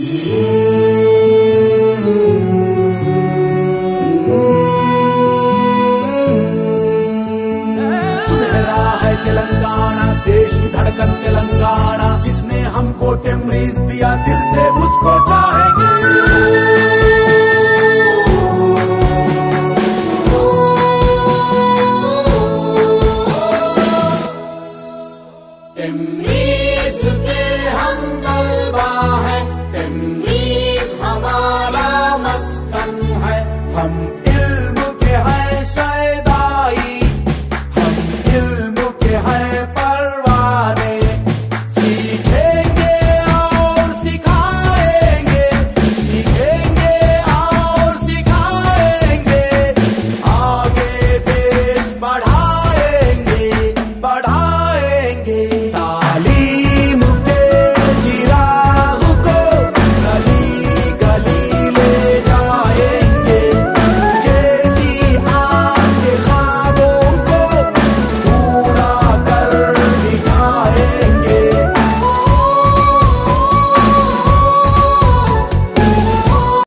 सुन रहा है तेलंगाना, देश की धड़कन तेलंगाना, जिसने हमको टेमरीज दिया, दिल से उसको चाहेंगे। टेमरीज। I'm.